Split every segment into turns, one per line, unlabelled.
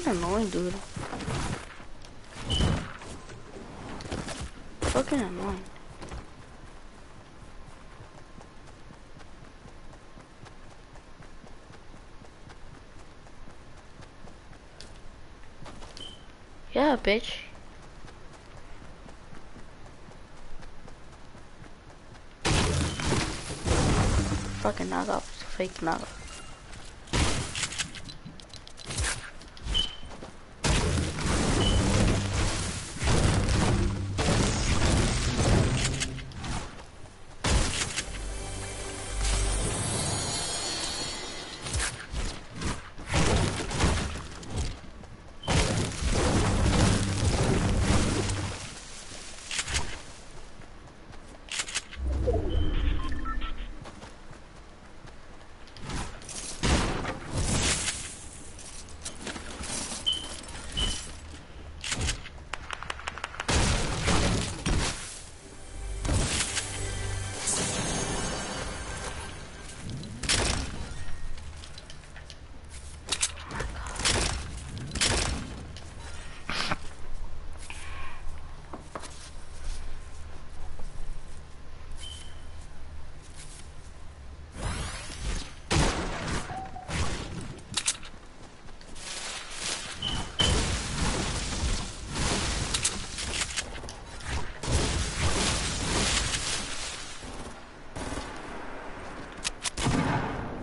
Fucking annoying, dude. Fucking annoying. Yeah, bitch. Fucking knockoff. Fake knockoff.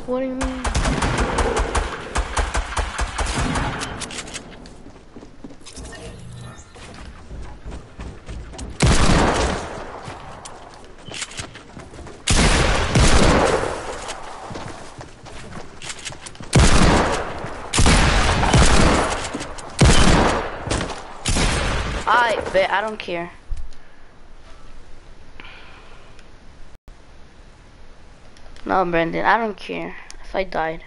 What do you mean? I bet I don't care. No, Brandon, I don't care if I died.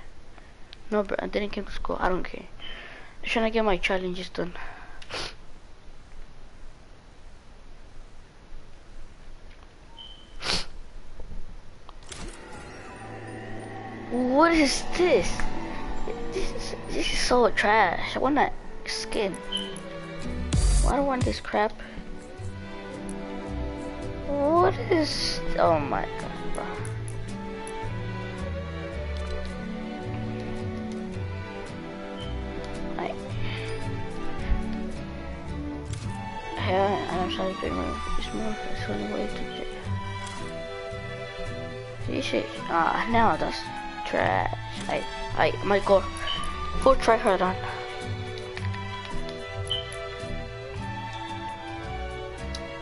No, I didn't come to school. I don't care. I'm trying to get my challenges done. What is this? This is, this is so trash. I want that skin. I want this crap? What is... Oh my god, bro. It's the only way to do This is... Ah, now that's trash. I... I... My god. Go try hard on.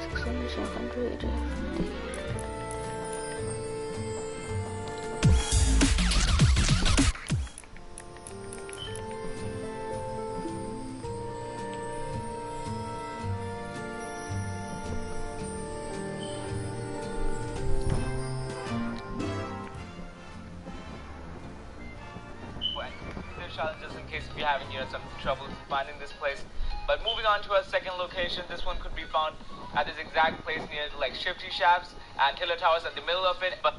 Six hundred,
challenges in case if you're having you know some trouble finding this place. But moving on to our second location, this one could be found at this exact place near like Shifty Shafts and Tilted Towers at the middle of it. But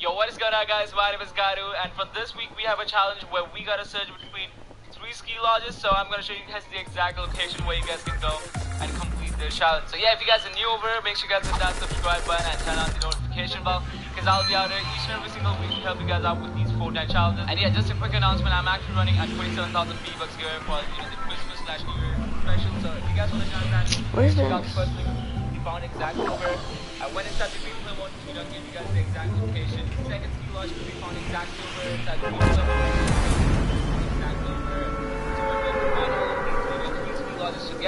Yo, what is going on guys? My name is Garu and for this week we have a challenge where we gotta search between three ski lodges. So I'm gonna show you guys the exact location where you guys can go and complete the. So yeah, if you guys are new over here, make sure you guys hit that subscribe button and turn on the notification bell because I'll be out there each and every single week to help you guys out with these Fortnite challenges. And yeah, just a quick announcement, I'm actually running at 27,000 V-Bucks here for you know, the Christmas slash New Year special. So if you guys want to join that,
What is
check out the first link we found exactly over. I went inside the replay one to you know, give you guys the exact location. Second ski lodge be found exactly over inside the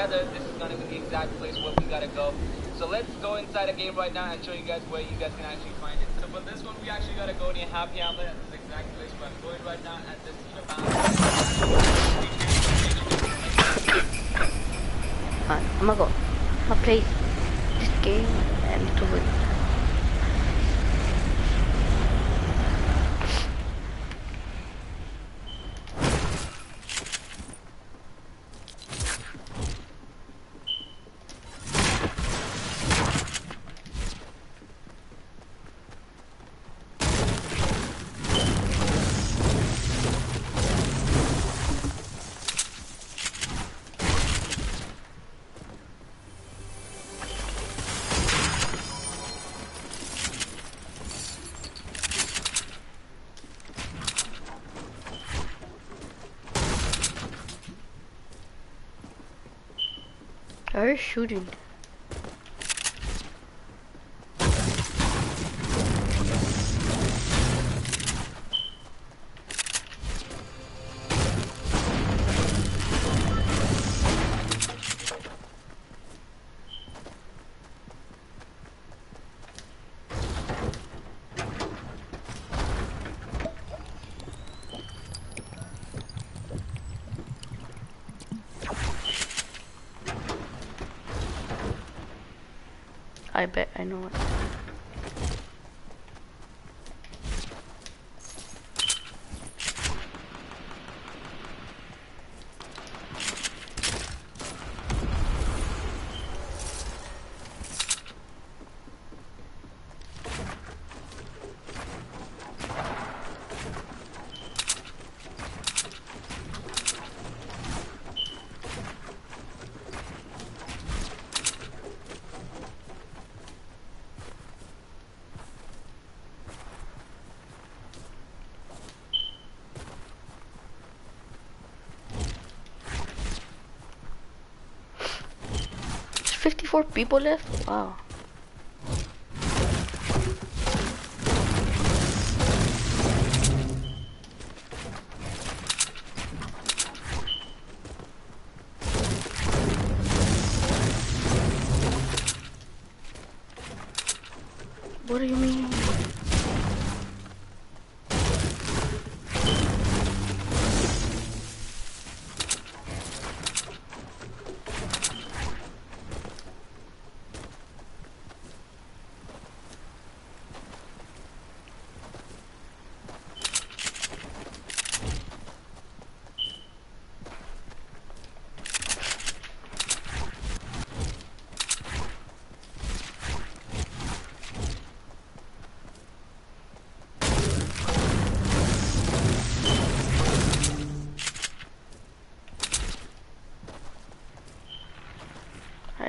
together, this is gonna be the exact place where we gotta go. So let's go inside a game right now and show you guys where you guys can actually find it. So for this one, we actually gotta go near Happy at this exact place where I'm going right now at this.
Alright, I'm gonna go. Gonna play this game and to win. Heard shooting. I bet I know it. 54 people left? Wow. What do you mean?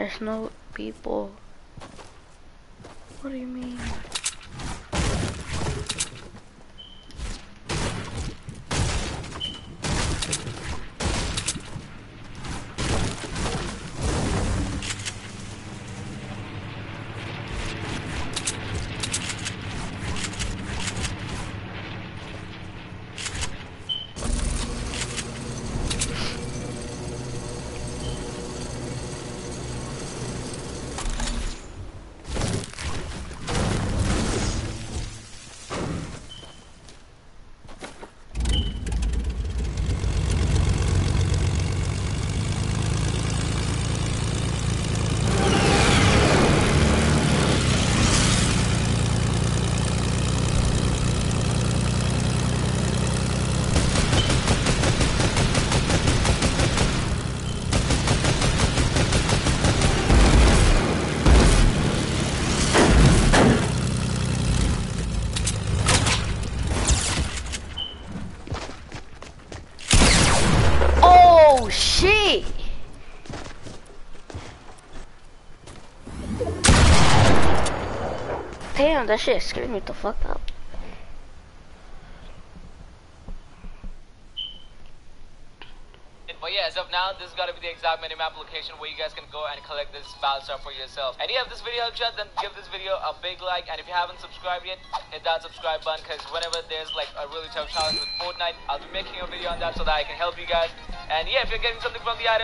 There's no people. What do you mean? Oh shit! Damn, that shit scared me the fuck up.
But yeah, as of now, this is gonna be the exact minimap location where you guys can go and collect this battle star for yourself. And if this video helped you out, then give this video a big like. And if you haven't subscribed yet, hit that subscribe button because whenever there's like a really tough challenge with Fortnite, I'll be making a video on that so that I can help you guys. And yeah, if you're getting something from the item,